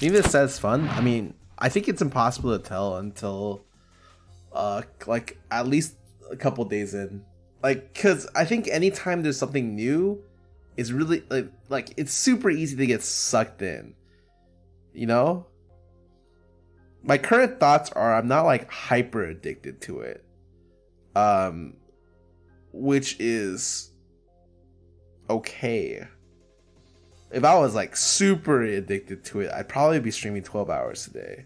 Maybe this set's fun. I mean, I think it's impossible to tell until, uh, like at least a couple days in. Like, cause I think anytime there's something new, it's really like like it's super easy to get sucked in. You know. My current thoughts are I'm not like hyper addicted to it. Um, which is okay if I was like super addicted to it, I'd probably be streaming 12 hours a day.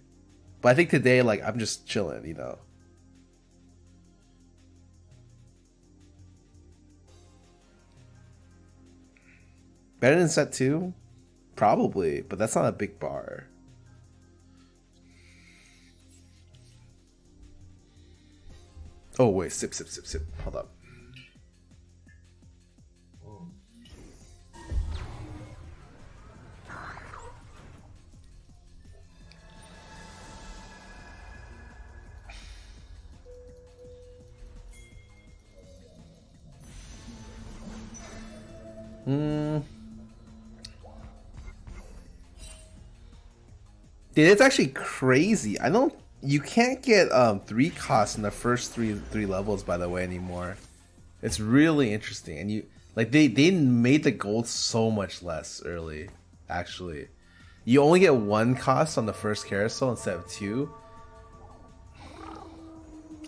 But I think today, like, I'm just chilling, you know. Better than set two? Probably, but that's not a big bar. Oh, wait, sip, sip, sip, sip. Hold up. Hmm. Dude, it's actually crazy. I don't. You can't get um three costs in the first three three levels, by the way, anymore. It's really interesting, and you like they they made the gold so much less early. Actually, you only get one cost on the first carousel instead of two.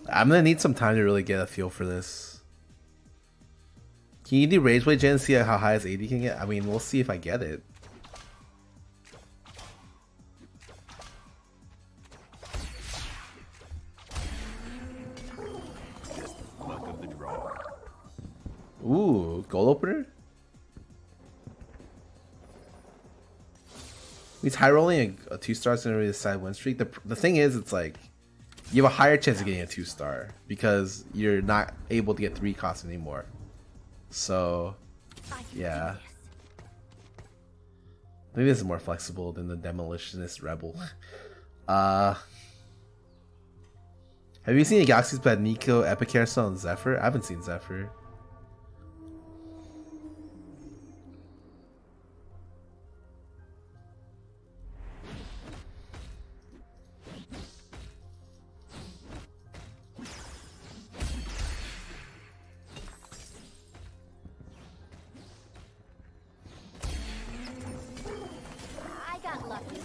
I'm gonna need some time to really get a feel for this. Can you do Rage Blade Gen see how high as 80 can get? I mean, we'll see if I get it. Ooh, goal opener? He's high rolling a, a two star is gonna really decide win streak. The, the thing is, it's like you have a higher chance of getting a two star because you're not able to get three costs anymore. So, yeah. Maybe this is more flexible than the Demolitionist Rebel. uh, have you seen the Galaxy's Bad Nico, Epic Carousel, and Zephyr? I haven't seen Zephyr.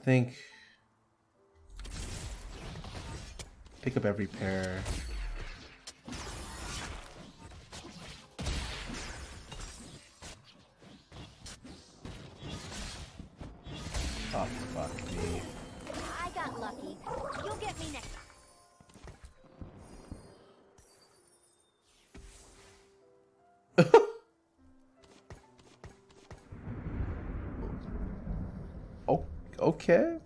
I think pick up every pair. Okay.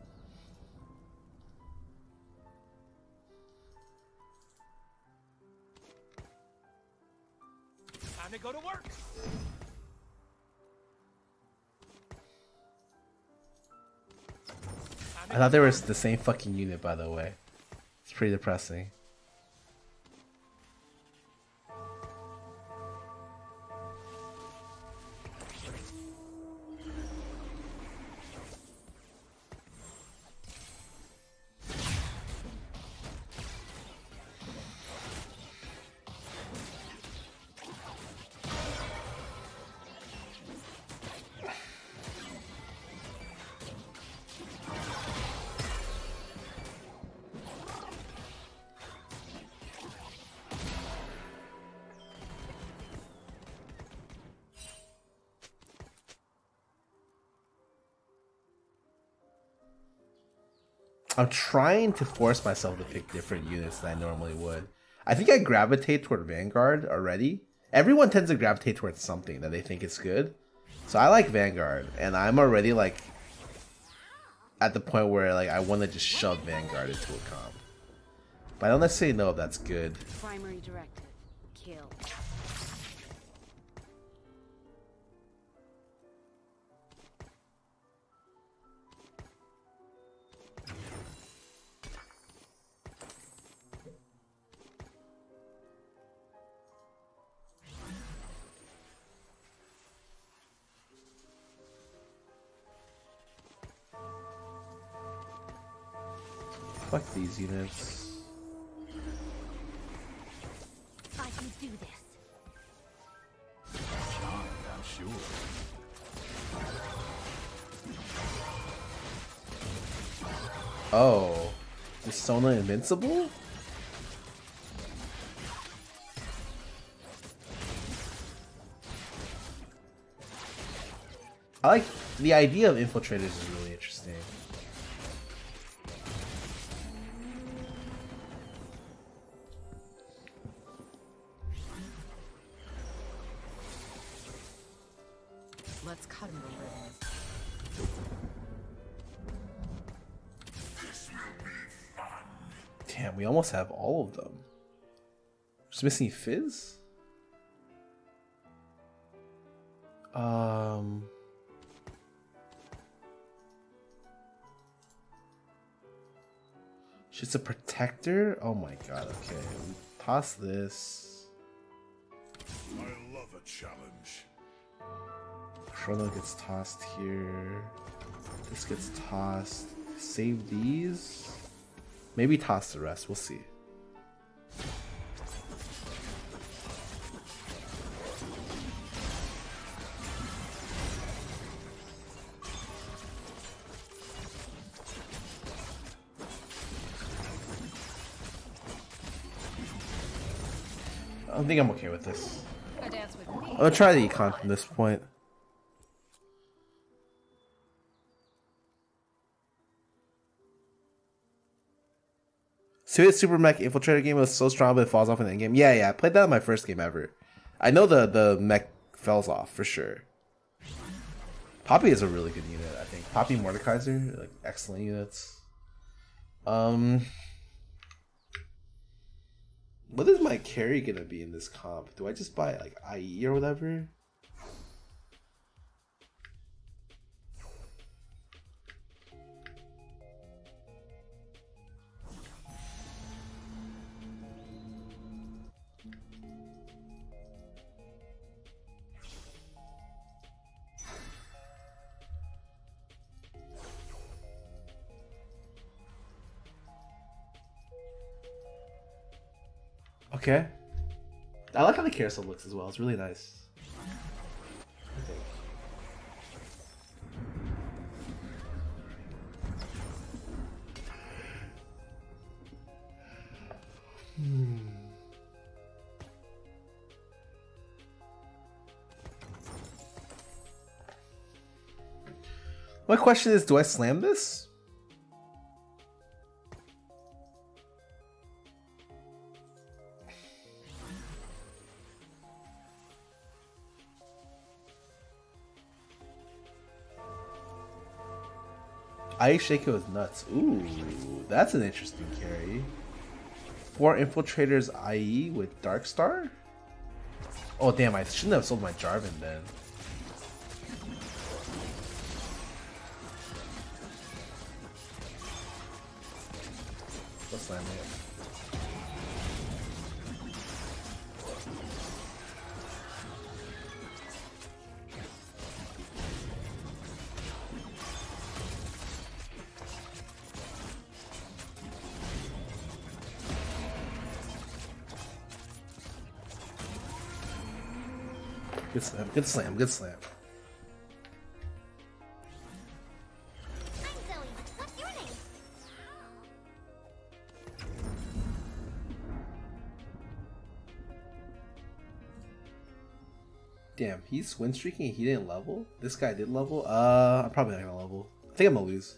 Time to go to work. I thought they were the same fucking unit, by the way. It's pretty depressing. Trying to force myself to pick different units than I normally would. I think I gravitate toward Vanguard already. Everyone tends to gravitate towards something that they think is good. So I like Vanguard, and I'm already like at the point where like I want to just shove Vanguard into a comp. But I don't necessarily know if that's good. Primary. Fuck these units. I can do this. I'm sure. Oh, is Sona invincible? I like the idea of infiltrators is really have all of them. Just missing Fizz? Um. She's a protector? Oh my god, okay. Toss this. I love a challenge. Chrono gets tossed here. This gets tossed. Save these. Maybe toss the rest. We'll see. I think I'm okay with this. A dance with me. I'll try the econ from this point. Soviet Super Mech Infiltrator game was so strong, but it falls off in the end game. Yeah, yeah, I played that in my first game ever. I know the the mech falls off for sure. Poppy is a really good unit, I think. Poppy Mordekaiser, like excellent units. Um, what is my carry gonna be in this comp? Do I just buy like IE or whatever? Okay. I like how the carousel looks as well. It's really nice. Hmm. My question is, do I slam this? I shake it with nuts. Ooh, that's an interesting carry. Four infiltrators IE with Dark Star? Oh damn, I shouldn't have sold my Jarvan then. Good slam, good slam, good slam. Damn, he's win streaking he didn't level? This guy did level? Uh, I'm probably not gonna level. I think I'm gonna lose.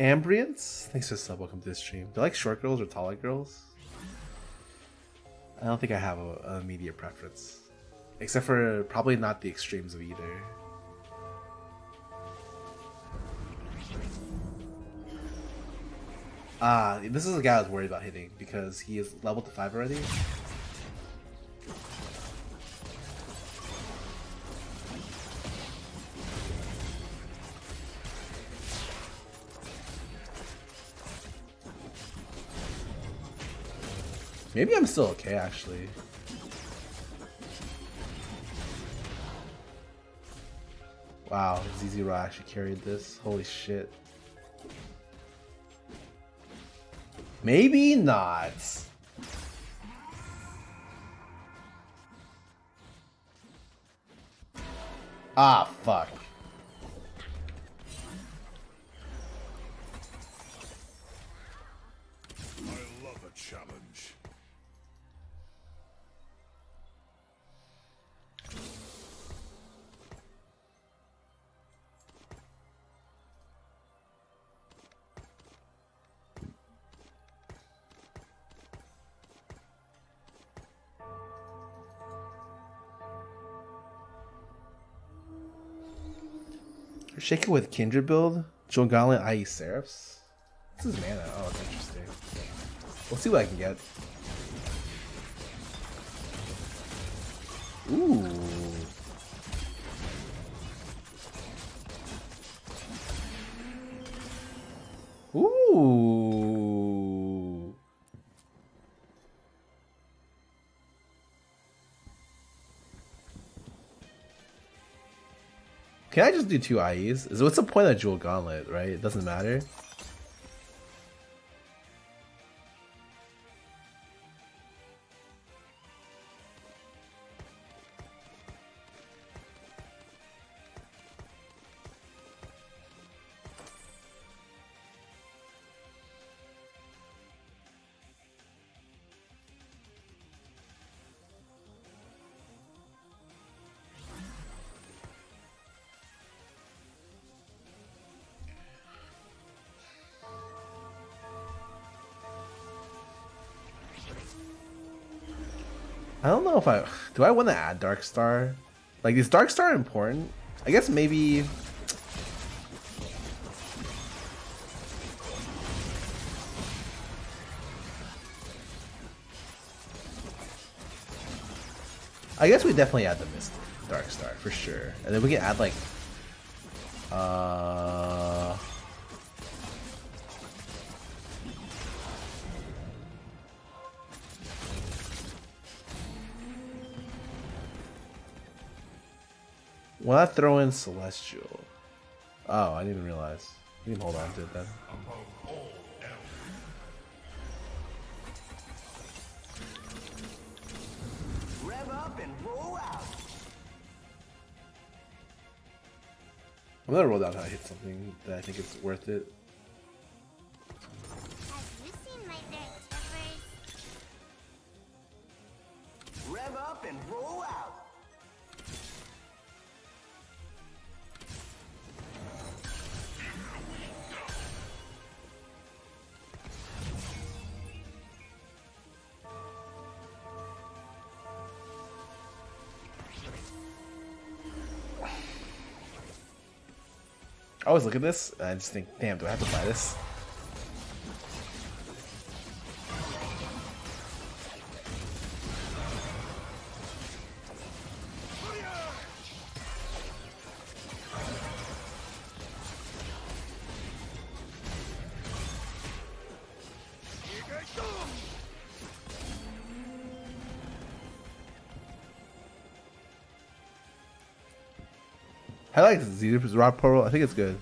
Ambriance? Thanks for sub. Welcome to the stream. Do you like short girls or tall girls? I don't think I have a, a immediate preference. except for probably not the extremes of either. Ah, this is a guy I was worried about hitting because he is leveled to five already. Maybe I'm still okay actually. Wow, ZZ Rot actually carried this. Holy shit. Maybe not. Ah, fuck. Shake it with Kindred build. Gauntlet, i.e. Seraphs. This is mana. Oh, that's interesting. We'll see what I can get. Ooh. Can I just do two IEs? Is what's the point of Jewel Gauntlet, right? It doesn't matter. I don't know if I do. I want to add Dark Star. Like, is Dark Star important? I guess maybe. I guess we definitely add the Mystic Dark Star for sure, and then we can add like. Uh. Why not throw in Celestial? Oh, I didn't realize. You can hold on to it then. Rev up and roll out. I'm gonna roll down how I hit something that I think it's worth it. Have you seen my dark peppers? Rev up and roll out. Always look at this and I just think, damn, do I have to buy this? Like Zedip's Rock Pearl. I think it's good.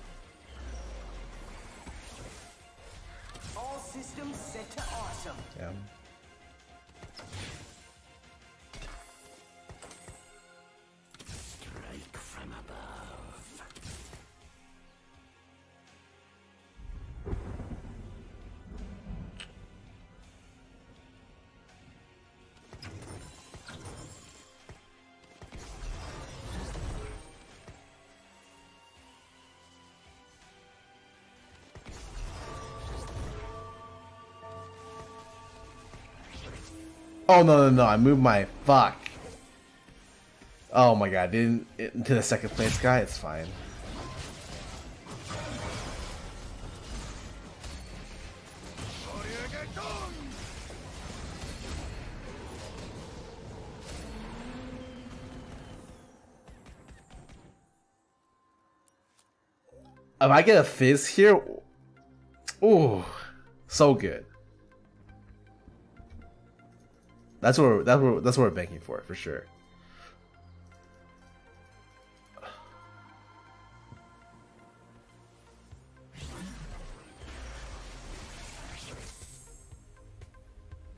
Oh no no no! I moved my fuck. Oh my god, didn't into the second place guy. It's fine. If I get a fizz here, ooh, so good. That's what we're, that's what that's what we're banking for for sure.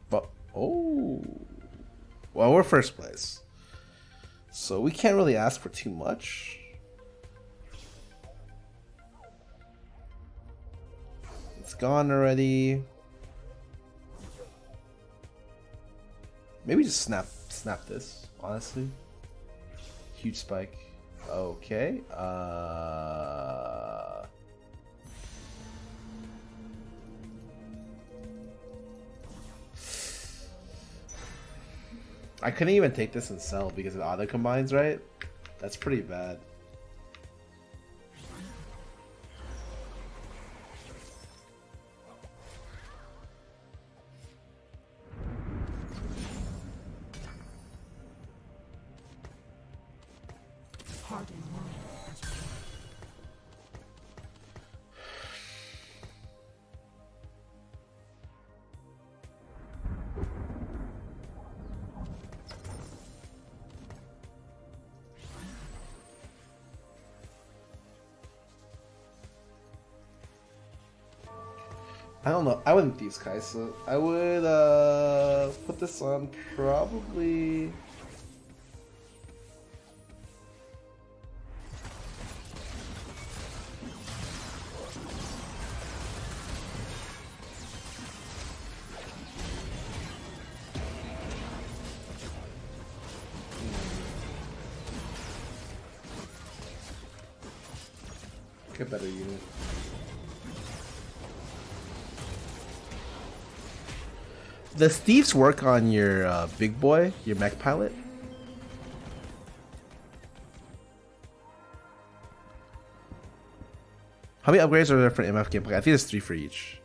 But oh, well, we're first place, so we can't really ask for too much. It's gone already. Maybe just snap snap this, honestly. Huge spike. Okay. Uh I couldn't even take this and sell because it auto combines, right? That's pretty bad. These guys, so I would uh put this on probably. Does Steve's work on your uh, big boy, your mech pilot? How many upgrades are there for MF gameplay? I think there's three for each.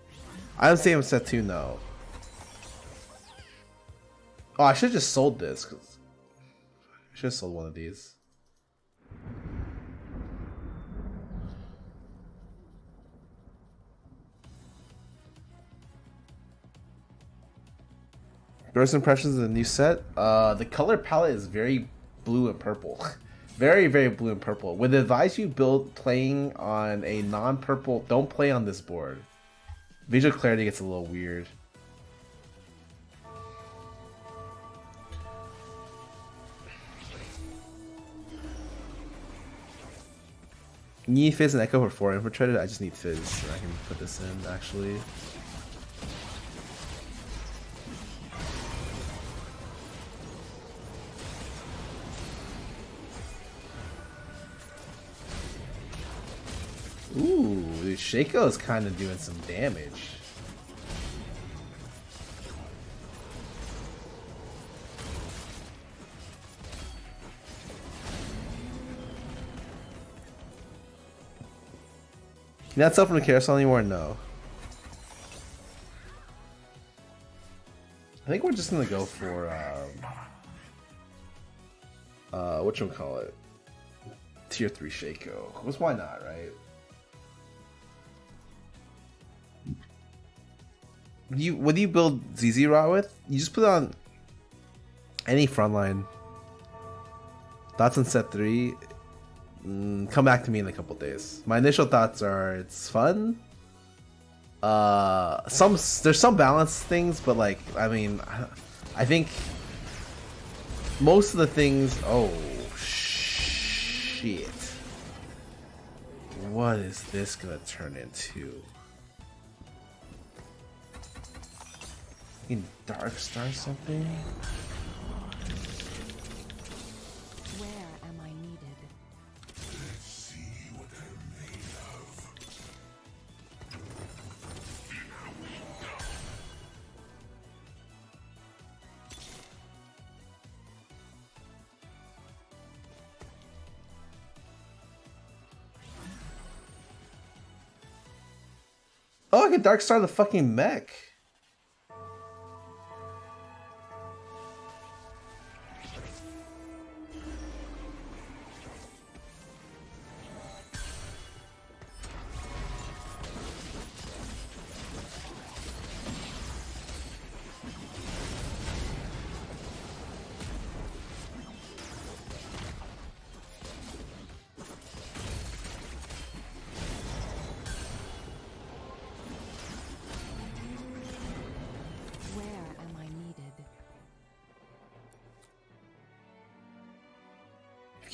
I would say I'm set two, no. Oh, I should have just sold this. I should have sold one of these. First impressions of the new set. Uh, the color palette is very blue and purple. very, very blue and purple. Would advise you build playing on a non-purple. Don't play on this board. Visual clarity gets a little weird. Need Fizz and Ekko for 4 infiltrated? I just need Fizz. I can put this in, actually. Ooh, Shaco is kind of doing some damage. You not sell from the carousel anymore? No. I think we're just gonna go for um, uh, what you call it, tier three Shaco. Cause why not, right? You what do you build ZZ Rot with? You just put it on any frontline. Thoughts on set three? Mm, come back to me in a couple days. My initial thoughts are it's fun. Uh, some there's some balance things, but like I mean, I think most of the things. Oh shit! What is this gonna turn into? In dark star something? Where am I needed? Let's see what made of. Oh, I can dark star the fucking mech.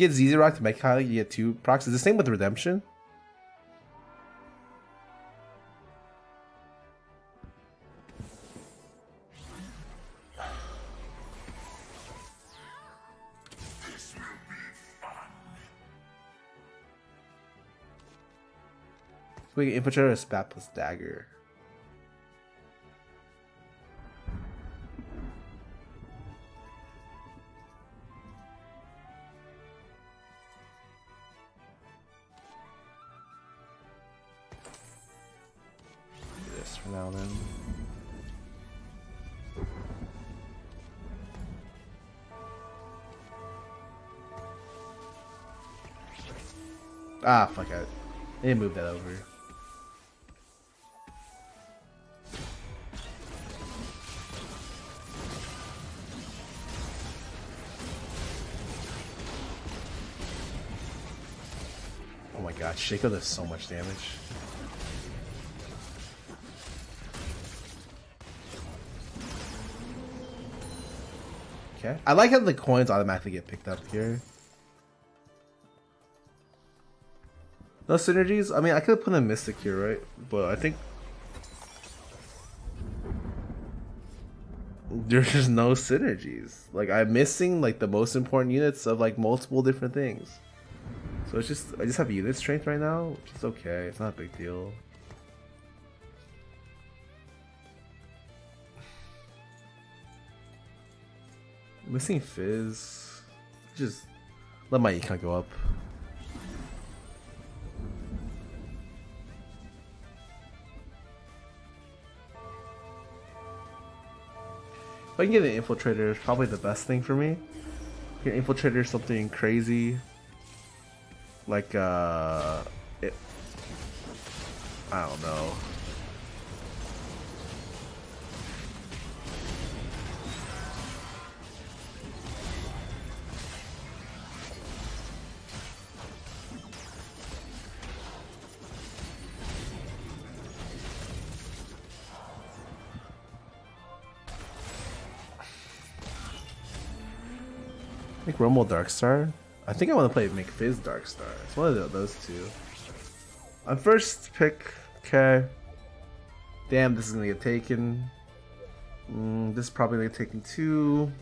Get ZZ Rot to mech highlight, you get two procs. Is the same with Redemption? We can infiltrate a spat plus dagger. Ah, fuck it. I need to move that over. Oh my god, Shaco does so much damage. Okay. I like how the coins automatically get picked up here. No synergies? I mean, I could put a Mystic here, right? But I think... There's just no synergies. Like, I'm missing, like, the most important units of, like, multiple different things. So it's just, I just have unit strength right now, which is okay. It's not a big deal. Missing Fizz. Just let my econ go up. I can get an infiltrator, it's probably the best thing for me. Get infiltrator something crazy. Like uh it I don't know. Make Rumble Darkstar. I think I want to play Make Fizz Darkstar. It's one of those two. On first pick, okay. Damn, this is gonna get taken. Mm, this is probably gonna get taken too.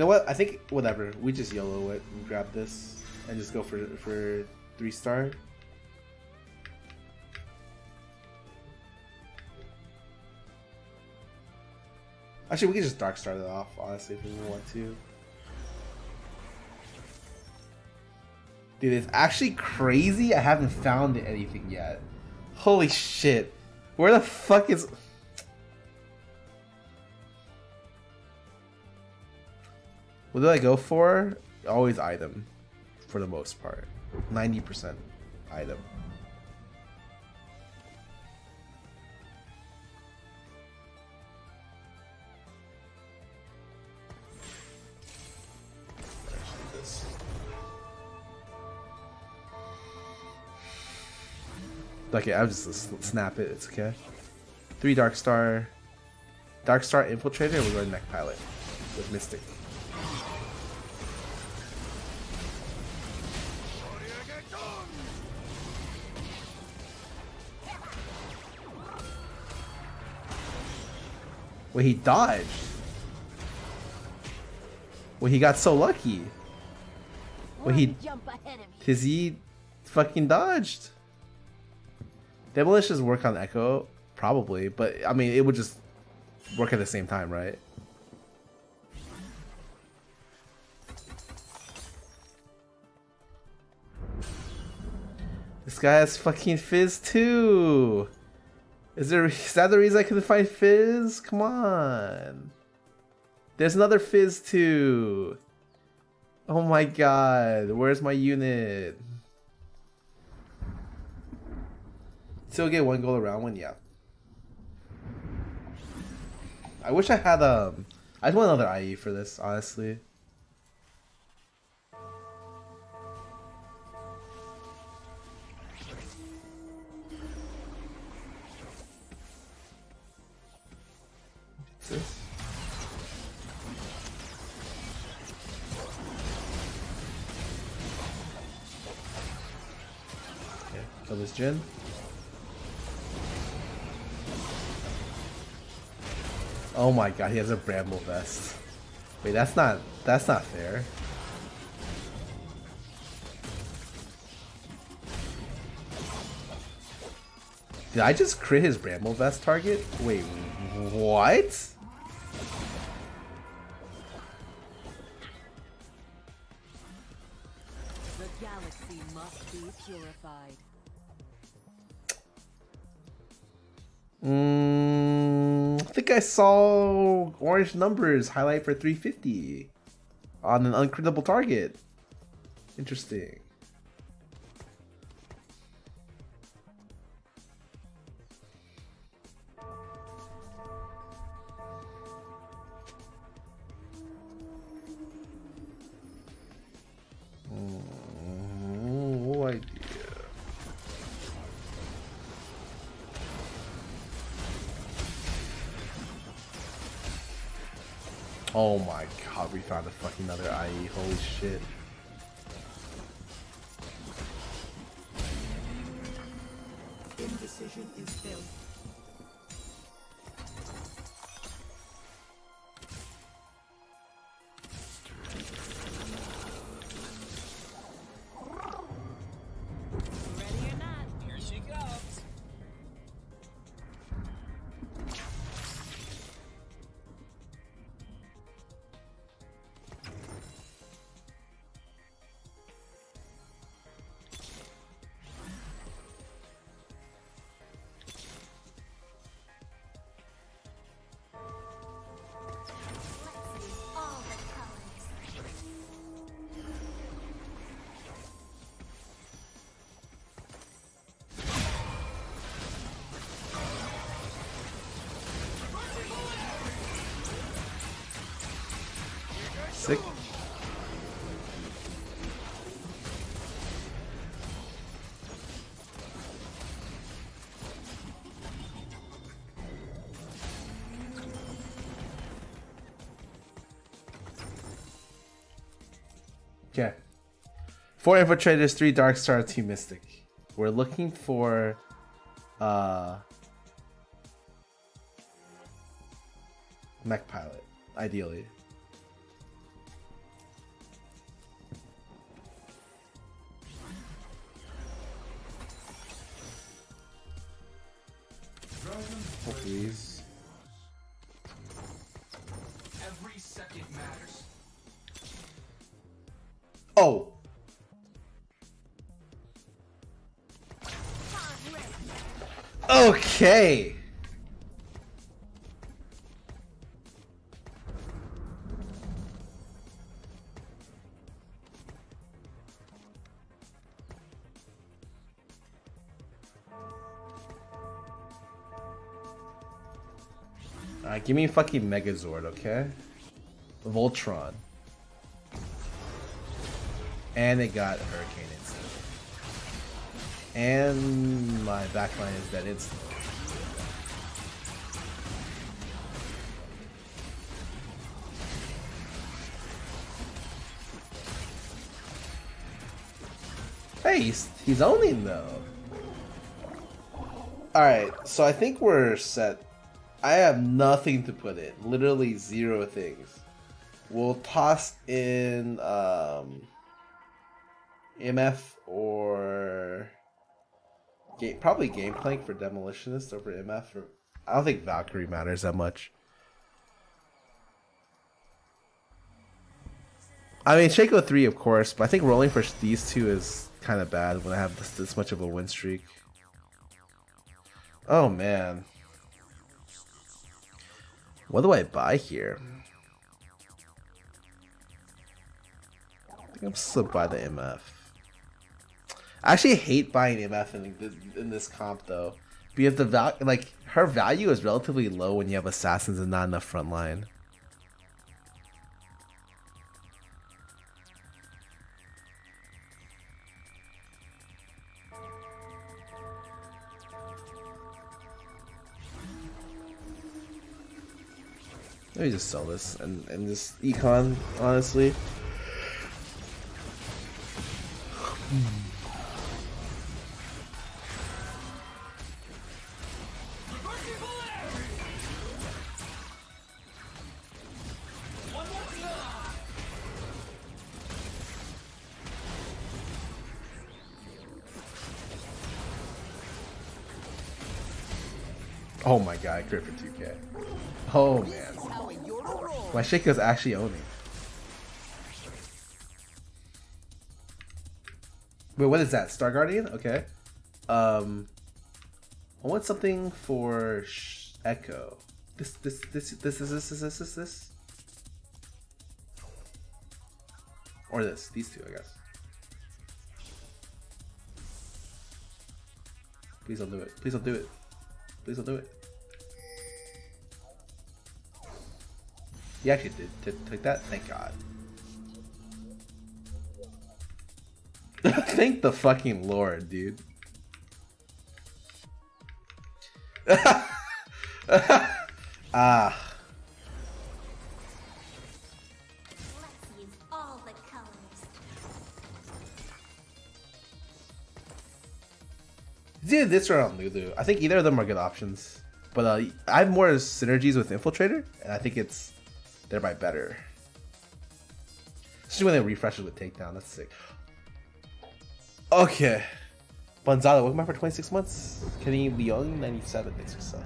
Know what? I think whatever. We just YOLO it and grab this and just go for for three star. Actually, we can just dark start it off. Honestly, if we want to. Dude, it's actually crazy. I haven't found anything yet. Holy shit! Where the fuck is? What do I go for? Always item, for the most part. 90% item. Okay, I'll just snap it. It's okay. Three Dark Star. Dark Star Infiltrator. We're going Mech Pilot with Mystic. Wait, he dodged. Wait, he got so lucky. Wait, he Jump ahead of me. Cause he fucking dodged. Demolitions work on Ekko, probably, but I mean, it would just work at the same time, right? This guy has fucking Fizz too. Is there is that the reason I couldn't find Fizz? Come on. There's another Fizz too. Oh my god, where's my unit? Still get one goal around one, yeah. I wish I had um I just want another IE for this, honestly. Oh my god, he has a bramble vest. Wait, that's not that's not fair. Did I just crit his bramble vest target? Wait, what? Saw orange numbers highlight for 350 on an uncrittable target. Interesting. Oh my god, we found a fucking other IE. Holy shit. Sick. Okay. Four infiltrators, three dark star, two mystic. We're looking for uh mech pilot, ideally. Give me fucking Megazord, okay? Voltron. And it got Hurricane Instinct. And my backline is dead instant. Hey, he's, he's owning though. Alright, so I think we're set. I have nothing to put in. Literally zero things. We'll toss in um MF or Game, probably Gangplank for demolitionist over MF. I don't think Valkyrie matters that much. I mean, Shaco 3, of course, but I think rolling for these two is kind of bad when I have this, this much of a win streak. Oh, man. What do I buy here? I think I'm still buy the MF. I actually hate buying MF in, this- in this comp, though. Because the val like, her value is relatively low when you have assassins and not enough front line. Let me just sell this and, and just econ, honestly. Oh my god, for 2k. Oh man. My Shaco's actually owning. Wait, what is that? Star Guardian? Okay. Um, I want something for Ekko. This, this, this, this, is this, this, this, this, this, or this. These two, I guess. Please don't do it. Please don't do it. Please don't do it. You actually did take that? Thank God. Thank the fucking Lord, dude. ah. Either this or on Lulu. I think either of them are good options. But uh, I have more synergies with Infiltrator, and I think it's thereby better. Especially when they refresh it with Takedown. That's sick. Okay. Bonzalo, welcome back for 26 months. Kenny Leon, 97. Thanks for.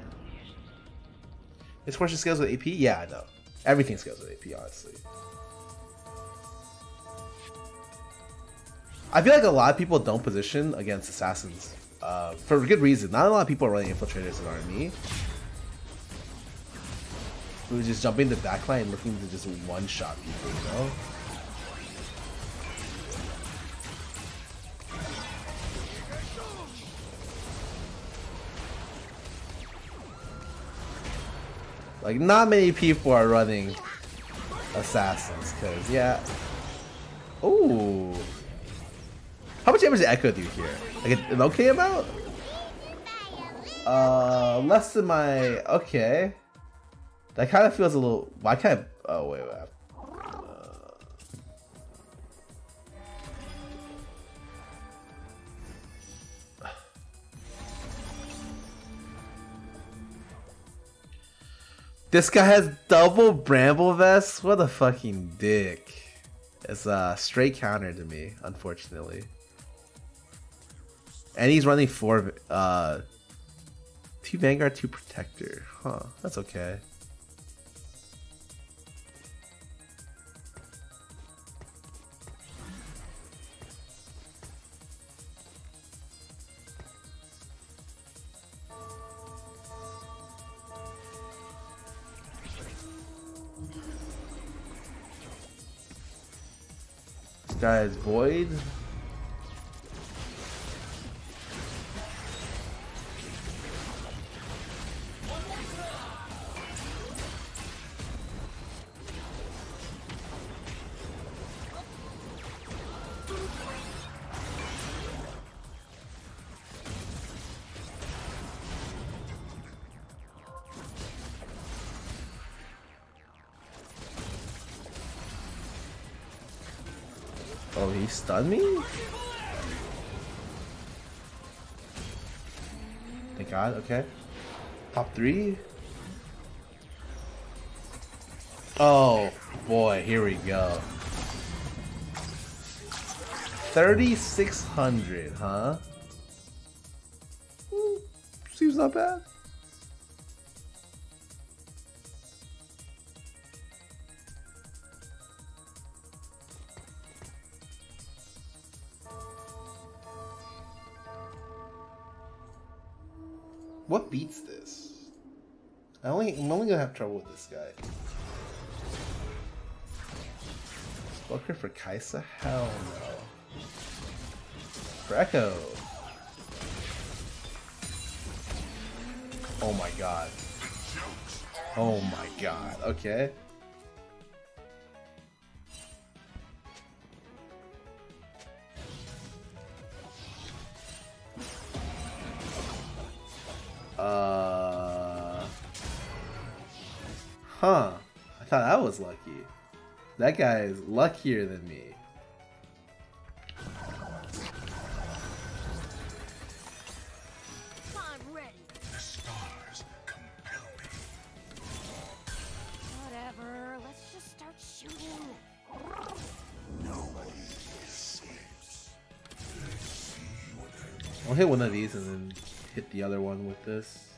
This portion scales with AP? Yeah, I know. Everything scales with AP, honestly. I feel like a lot of people don't position against assassins uh, for good reason. Not a lot of people are running infiltrators in RME. Who just jumping the backline looking to just one shot people, you know? Like, not many people are running assassins, because, yeah. Ooh. How much damage did Ekko do here? Like an okay amount? Uh, less than my. Okay. That kind of feels a little. Why can't I. Oh, wait, wait. Uh, This guy has double Bramble Vest? What a fucking dick. It's a straight counter to me, unfortunately. And he's running four, uh, two Vanguard, two Protector. Huh, that's okay. Guy Void. Stunned me? Thank God, okay. Top three? Oh, boy, here we go. 3,600, huh? Hmm, seems not bad. What beats this? I only, I'm only gonna have trouble with this guy. Spellcraft for Kai'Sa? Hell no. For Ekko. Oh my god. Oh my god. Okay. Was lucky. That guy is luckier than me. I'm ready. The stars compel me. Whatever. Let's just start shooting. Nobody escapes. I'll hit one of these and then hit the other one with this.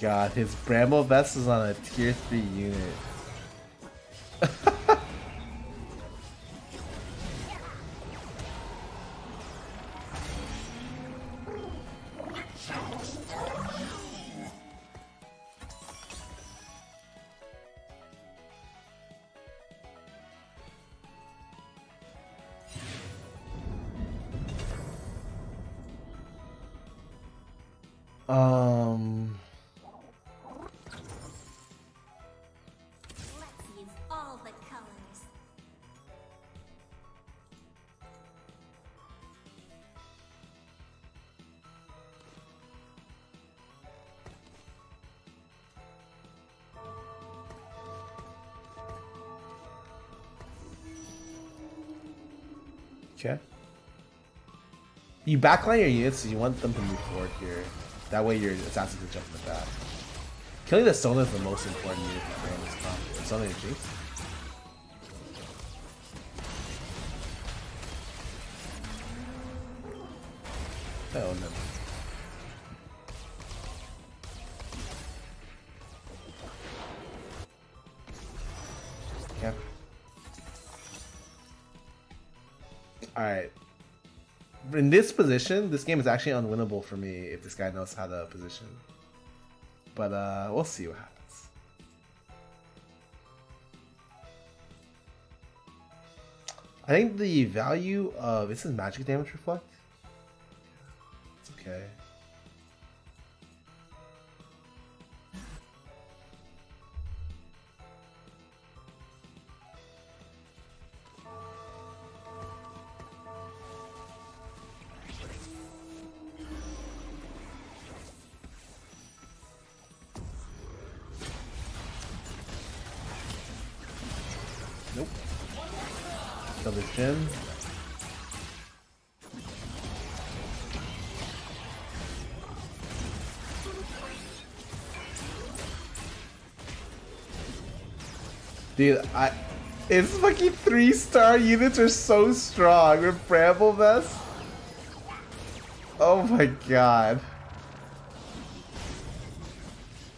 God, his Bramble Vest is on a tier 3 unit. okay. You backline your units, you want them to move forward here. That way your assassins can jump in the back. Killing the Sona is the most important unit on this comp. Sona and Jinx. In this position, this game is actually unwinnable for me if this guy knows how to position. But uh we'll see what happens. I think the value of this is magic damage reflect. This gym. Dude, I. It's fucking three star units are so strong with Bramble Vest. Oh my god.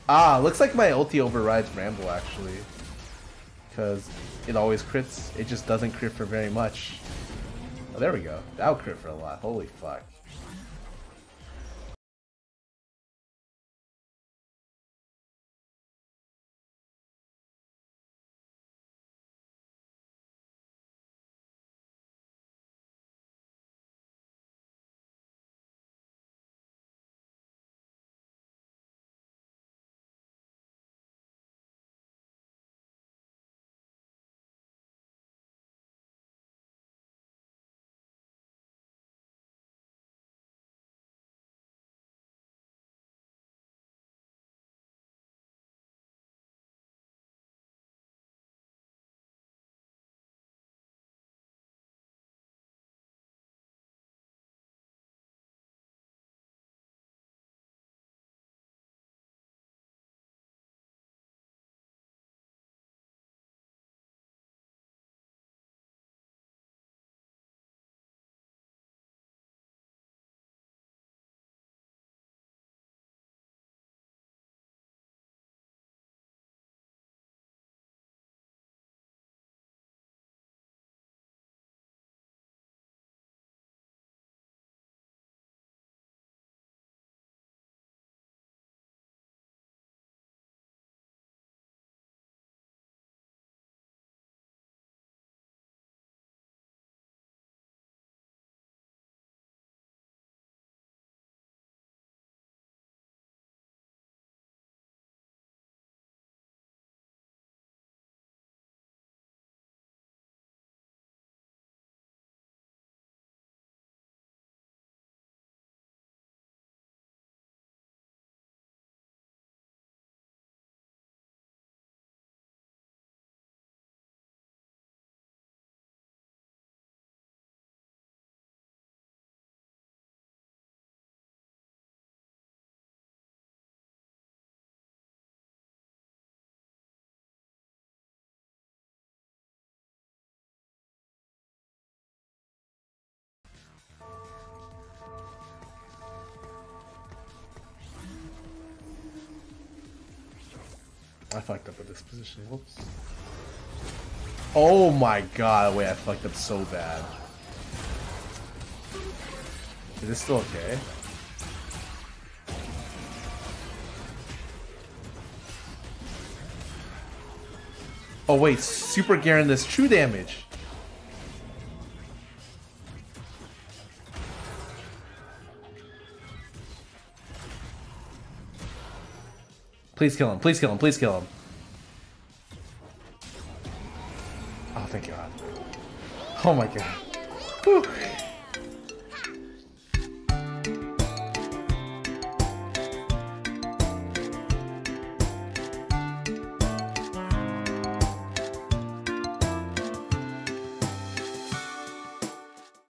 Ah, looks like my ulti overrides Bramble actually. Because it always crits, it just doesn't crit for very much. Oh, there we go. That'll crit for a lot. Holy fuck. I fucked up with this position. Whoops. Oh my god, wait, I fucked up so bad. Is this still okay? Oh wait, Super Garen does true damage. Please kill him, please kill him, please kill him. Oh, thank God. Oh my God. Whew.